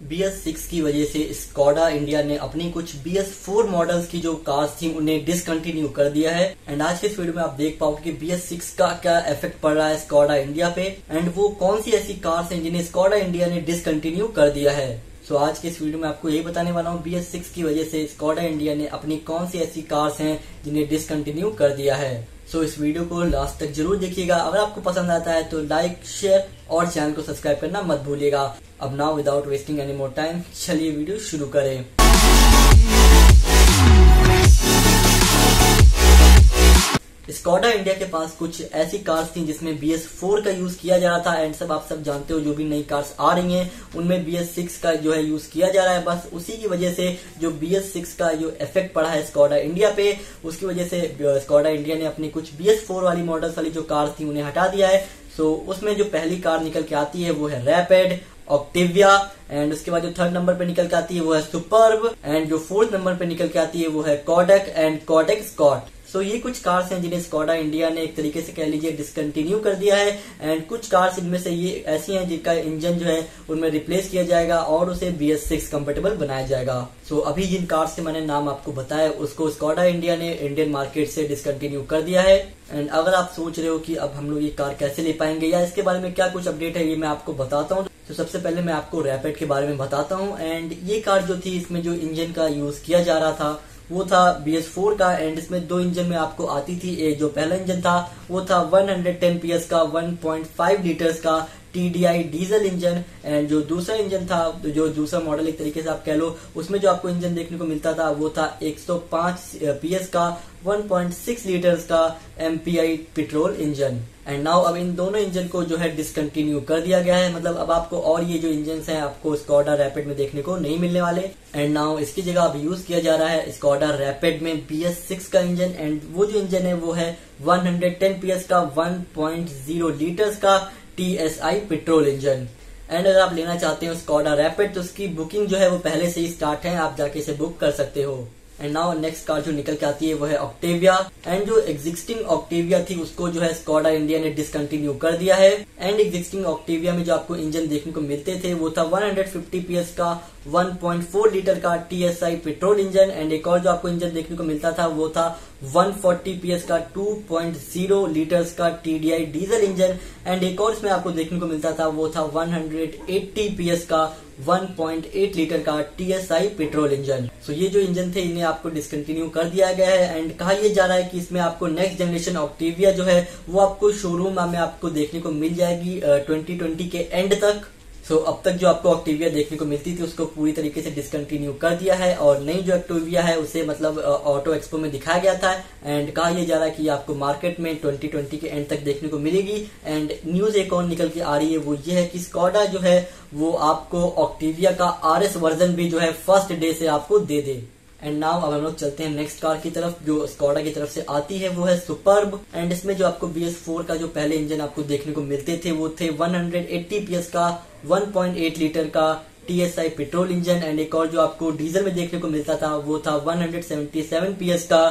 B S six की वजह से स्कॉडा इंडिया ने अपनी कुछ बी एस फोर मॉडल्स की जो कार्स थी, उन्हें डिसकंटिन्यू कर दिया है। एंड आज के इस वीडियो में आप देख पाओगे कि बी एस सिक्स का क्या इफ़ेक्ट पड़ रहा है स्कॉडा इंडिया पे एंड वो कौन सी ऐसी कार्स हैं जिन्हें स्कॉडा इंडिया ने डिसकंटिन्यू कर दिया है। सो आज के इस वीडियो में आपको यही बताने वाला हूँ बी एस सिक्स की वजह से स्कॉडा इंडिया ने अपनी कौन सी ऐसी कार्स हैं जिन्हें डिसकंटिन्यू कर दिया है। सो इस वीडियो को लास्ट तक ज़रूर देखिएगा। अगर आपको पसंद आता है तो लाइक शेयर और चैनल को सब्सक्राइब करना मत भूलिएगा। अब now without wasting any more time चलिए वीडियो शुरू करें। स्कॉडा इंडिया के पास कुछ ऐसी कार्स थी जिसमें बी एस फोर का यूज़ किया जा रहा था एंड सब आप सब जानते हो जो भी नई कार्स आ रही हैं, उनमें बी एस सिक्स का जो है यूज़ किया जा रहा है। बस उसी की वजह से जो बी एस सिक्स का जो इफ़ेक्ट पड़ा है स्कॉडा इंडिया पे, उसकी वजह से स्कॉडा इंडिया ने अपनी कुछ बी एस फोर वाली मॉडल्स वाली जो कार्स थी उन्हें हटा दिया है। सो उसमें जो पहली कार निकल के आती है वो है रैपिड ऑक्टिविया एंड उसके बाद जो थर्ड नंबर पे निकल के आती है वो है सुपर्ब एंड जो फोर्थ नंबर पे निकल के आती है वो है Kodiaq and Kodiaq Scout so so, ये कुछ कार्स हैं जिन्हें स्कॉडा इंडिया ने एक तरीके से कह लीजिए डिसकंटिन्यू कर दिया है एंड कुछ कार्स इनमें से ये ऐसी हैं जिनका इंजन जो है उनमें रिप्लेस किया जाएगा और उसे बी एस सिक्स कम्फर्टेबल बनाया जाएगा। सो so, अभी जिन कार्स के मैंने नाम आपको बताया उसको स्कॉडा इंडिया ने इंडियन मार्केट से डिसकंटिन्यू कर दिया है एंड अगर आप सोच रहे हो कि अब हम लोग ये कार कैसे ले पाएँगे या इसके बारे में क्या कुछ अपडेट है ये मैं आपको बताता हूँ। तो सबसे पहले मैं आपको रैपिड के बारे में बताता हूँ एंड ये कार जो थी इसमें जो इंजन का यूज़ किया जा रहा था वो था बी एस फोर का एंड इसमें दो इंजन में आपको आती थी एक जो पहला इंजन था, वो था 110 पीएस का 1.5 लीटर्स का टीडीआई डीजल इंजन एंड जो दूसरा इंजन था, जो दूसरा मॉडल एक तरीके से आप कह लो, उसमें जो आपको इंजन देखने को मिलता था, वो था 105 पीएस का 1.6 लीटर का MPI petrol engine and now अब इन दोनों इंजन को जो है डिसकंटिन्यू कर दिया गया है। मतलब अब आपको और ये जो इंजन हैं, आपको स्कॉडा रैपिड में देखने को नहीं मिलने वाले। एंड नाउ इसकी जगह अब यूज़ किया जा रहा है स्कॉडा रैपिड में बी एस सिक्स का इंजन एंड वो जो इंजन है, वो है 110 पीएस का 1.0 लीटर्स का। TSI petrol engine. एंड अगर आप लेना चाहते हो स्कॉडा रैपिड तो उसकी बुकिंग जो है वो पहले से ही स्टार्ट है। आप जाके इसे बुक कर सकते हो। एंड नाउ नेक्स्ट कार जो निकल के आती है वो है ऑक्टेविया एंड जो एग्जिस्टिंग ऑक्टेविया थी, उसको जो है स्कॉडा इंडिया ने डिसकंटिन्यू कर दिया है। एंड एग्जिस्टिंग ऑक्टेविया में जो आपको इंजन देखने को मिलते थे, वो था 150 पीएस का 1.4 लीटर का टीएसआई पेट्रोल इंजन एंड एक और जो आपको इंजन देखने को मिलता था, वो था 140 पीएस का 2.0 लीटर्स का टीडीआई डीजल इंजन। एंड एक और इसमें आपको देखने को मिलता था, वो था 180 पीएस का 1.8 लीटर का टीएसआई पेट्रोल इंजन। सो ये जो इंजन थे, इन्हें आपको डिसकंटिन्यू कर दिया गया है। एंड कहा यह जा रहा है कि इसमें आपको नेक्स्ट जनरेशन ऑक्टिविया जो है, वो आपको शोरूम में आपको देखने को मिल जाएगी ट्वेंटी के एंड तक। सो अब तक जो आपको एक्टिविया देखने को मिलती थी, उसको पूरी तरीके से डिसकंटिन्यू कर दिया है और नई जो एक्टिविया है, उसे मतलब ऑटो एक्सपो में दिखाया गया था। एंड कहा यह जा रहा है कि आपको मार्केट में 2020 के एंड तक देखने को मिलेगी। एंड न्यूज़ एक और निकल के आ रही है, वो ये है कि स्कॉडा जो है, वो आपको ऑक्टिविया का आरएस वर्जन भी जो है फ़र्स्ट डे से आपको दे दे। एंड नाउ अब हम लोग चलते हैं नेक्स्ट कार की तरफ़, जो स्कॉडा की तरफ़ से आती है, वो है सुपर्ब एंड इसमें जो आपको बी का जो पहले इंजन आपको देखने को मिलते थे, वो थे 180 पीएस का 1.8 लीटर का टीएसआई पेट्रोल इंजन एंड एक और जो आपको डीजल में देखने को मिलता था, वो था 177 पीएस का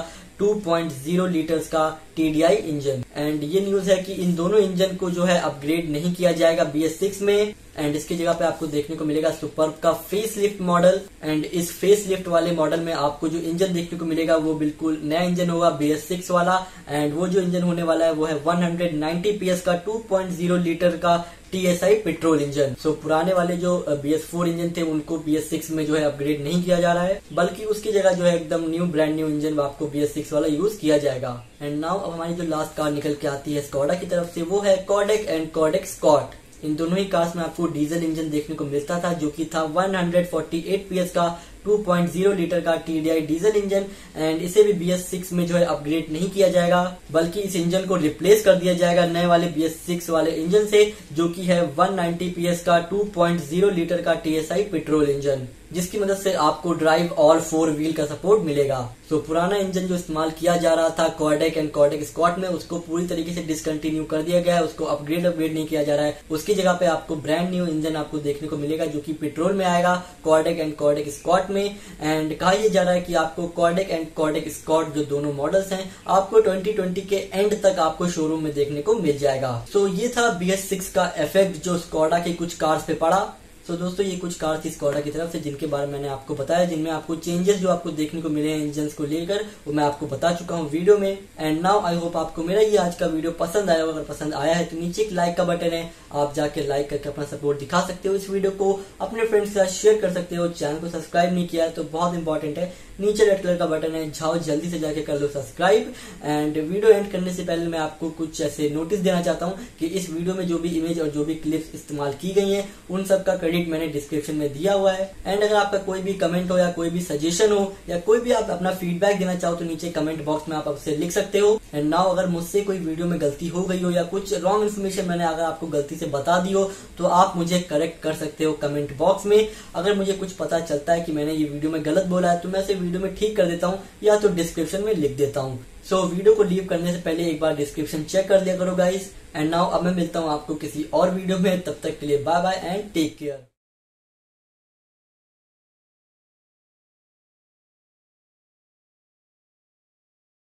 2.0 लीटर्स का टीडीआई इंजन एंड ये न्यूज़ है कि इन दोनों इंजन को जो है अपग्रेड नहीं किया जाएगा बी एस सिक्स में. एंड इसकी जगह पे आपको देखने को मिलेगा सुपर का फेस लिफ्ट मॉडल एंड इस फेस लिफ्ट वाले मॉडल में आपको जो इंजन देखने को मिलेगा वो बिल्कुल नया इंजन होगा बी एस सिक्स वाला. एंड वो जो इंजन होने वाला है वो है 190 पीएस का 2.0 लीटर का टीएसआई पेट्रोल इंजन। सो पुराने वाले जो बी एस फोर इंजन थे, उनको बी एस सिक्स में जो है अपग्रेड नहीं किया जा रहा है। बल्कि उसकी जगह जो है एकदम न्यू ब्रांड न्यू इंजन आपको बी एस सिक्स वाला यूज़ किया जाएगा। एंड नाउ अब हमारी जो लास्ट कार निकल के आती है स्कॉडा की तरफ़ से, वो है कॉडेक एंड कॉडेक स्कॉट इन दोनों ही कार्स में आपको डीजल इंजन देखने को मिलता था, जो कि था 148 पीएस का 2.0 लीटर का टीडीआई डीजल इंजन एंड इसे भी बी सिक्स में जो है अपग्रेड नहीं किया जाएगा बल्कि इस इंजन को रिप्लेस कर दिया जाएगा नए वाले बी सिक्स वाले इंजन से जो कि है 190 पीएस का 2.0 लीटर का टीएसआई पेट्रोल इंजन जिसकी मदद से आपको ड्राइव और फोर व्हील का सपोर्ट मिलेगा। so, पुराना इंजन जो इस्तेमाल किया जा रहा था कॉर्डेक एंड कॉर्डेक स्कॉट में उसको पूरी तरीके से डिसकंटिन्यू कर दिया गया है उसको अपग्रेड अपग्रेड नहीं किया जा रहा है। उसकी जगह पे आपको ब्रांड न्यू इंजन आपको देखने को मिलेगा जो कि पेट्रोल में आएगा। कॉर्डेक एंड कॉर्डेक स्कॉट में एंड कहा यह जा रहा है कि आपको कॉर्डेक एंड कॉर्डेक स्कॉट जो दोनों मॉडल्स हैं आपको 2020 के एंड तक आपको शोरूम में देखने को मिल जाएगा। सो so, ये था बी का इफ़ेक्ट जो स्कॉडा के कुछ कार्स पे पड़ा। तो दोस्तों, ये कुछ कार थी स्कॉडा की तरफ़ से, जिनके बारे में मैंने आपको बताया, जिनमें आपको चेंजेस जो आपको देखने को मिले हैं इंजन को लेकर, वो मैं आपको बता चुका हूँ वीडियो में। एंड नाउ आई होप आपको मेरा ये आज का वीडियो पसंद आया अगर पसंद आया है तो नीचे एक लाइक का बटन है। आप जाके लाइक करके अपना सपोर्ट दिखा सकते हो इस वीडियो को। अपने फ्रेंड्स के साथ शेयर कर सकते हो। चैनल को सब्सक्राइब नहीं किया तो बहुत इंपॉर्टेंट है। नीचे रेड कलर का बटन है। जाओ, जल्दी से जाके कर लो सब्सक्राइब एंड वीडियो एंड करने से पहले मैं आपको कुछ ऐसे नोटिस देना चाहता हूँ कि इस वीडियो में जो भी इमेज और जो भी क्लिप्स इस्तेमाल की गई हैं, उन सब का क्रेडिट मैंने डिस्क्रिप्शन में दिया हुआ है। एंड अगर आपका कोई भी कमेंट हो या कोई भी सजेशन हो या कोई भी आप अपना फीडबैक देना चाहो तो नीचे कमेंट बॉक्स में आप आपसे लिख सकते हो। एंड नाउ अगर मुझसे कोई वीडियो में गलती हो गई हो या कुछ रॉन्ग इन्फॉर्मेशन मैंने अगर आपको गलती से बता दी हो तो आप मुझे करेक्ट कर सकते हो कमेंट बॉक्स में। अगर मुझे कुछ पता चलता है कि मैंने ये वीडियो में गलत बोला है तो मैं इसे वीडियो में ठीक कर देता हूँ या तो डिस्क्रिप्शन में लिख देता हूँ। सो so, वीडियो को लीव करने से पहले एक बार डिस्क्रिप्शन चेक कर लिया करो गाइस एंड नाउ अब मैं मिलता हूँ आपको किसी और वीडियो में। तब तक के लिए bye bye and take care